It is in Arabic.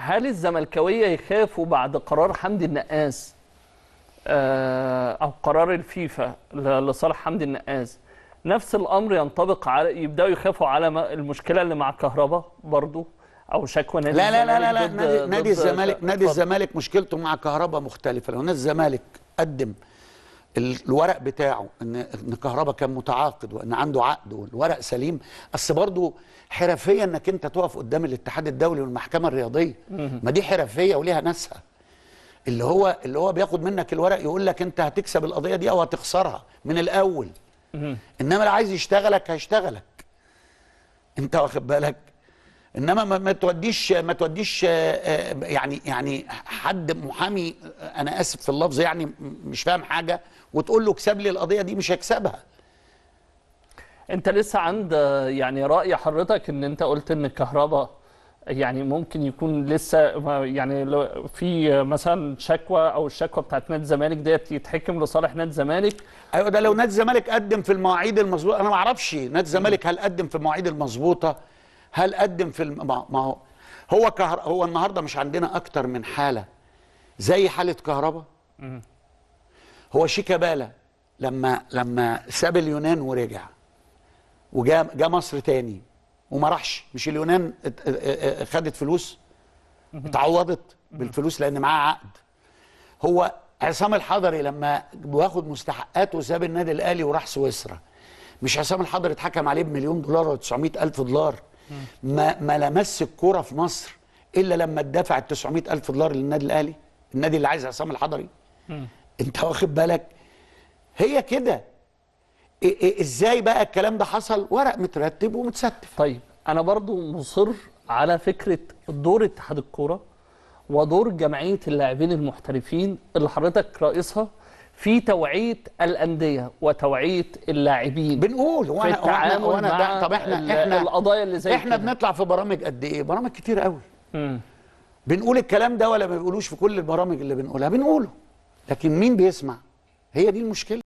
هل الزملكاوية يخافوا بعد قرار حمدي النقاس؟ آه، أو قرار الفيفا لصالح حمدي النقاس؟ نفس الأمر ينطبق على يبدأوا يخافوا على المشكلة اللي مع كهربا برضو أو شكوى نادي لا لا لا لا, لا نادي, الزمالك نادي. الزمالك مشكلته مع كهربا مختلفة. لو نادي الزمالك قدم الورق بتاعه إن إن كهربا كان متعاقد وإن عنده عقد والورق سليم اصل برضه حرفية إنك أنت تقف قدام الاتحاد الدولي والمحكمة الرياضية. ما دي حرفية وليها ناسها. اللي هو اللي هو بياخد منك الورق يقول لك أنت هتكسب القضية دي أو هتخسرها من الأول. إنما اللي عايز يشتغلك هيشتغلك. أنت واخد بالك؟ إنما ما, توديش ما توديش آه، آه، يعني يعني حد محامي آه، أنا آسف في اللفظ يعني مش فاهم حاجة وتقول له اكسب لي القضية دي مش هيكسبها. أنت لسه عند يعني رأي حضرتك إن أنت قلت إن الكهرباء يعني ممكن يكون لسه يعني لو في مثلا شكوى أو الشكوى بتاعت نادي الزمالك ديت يتحكم لصالح نادي الزمالك؟ أيوه ده لو نادي الزمالك قدم في المواعيد المظبوطة أنا ما أعرفش نادي الزمالك هل قدم في المواعيد المظبوطة. هل قدم في الم... ما هو هو كهر... هو النهارده مش عندنا أكتر من حالة. زي حالة كهربا. هو شيكابالا لما لما ساب اليونان ورجع وجا جا مصر تاني وما راحش. مش اليونان خدت فلوس اتعوضت بالفلوس لأن معاه عقد. هو عصام الحضري لما واخد مستحقاته وساب النادي الأهلي وراح سويسرا مش عصام الحضري اتحكم عليه بمليون دولار ولا 900 ألف دولار؟ ما ما لمس الكورة في مصر إلا لما اتدفع ال 900 ألف دولار للنادي الأهلي النادي اللي عايز عصام الحضري. أنت واخد بالك؟ هي كده. إزاي بقى الكلام ده حصل؟ ورق مترتب ومتستف. طيب أنا برضو مصر على فكرة دور اتحاد الكورة ودور جمعية اللاعبين المحترفين اللي حضرتك رئيسها في توعيه الأندية وتوعيه اللاعبين بنقول هو أنا التعامل هو أنا مع ده طب إحنا إحنا القضايا اللي زي إحنا كده. بنطلع في برامج قد إيه؟ برامج كتير قوي. مم. بنقول الكلام ده ولا ما بنقولوش في كل البرامج اللي بنقولها؟ بنقوله. لكن مين بيسمع؟ هي دي المشكلة.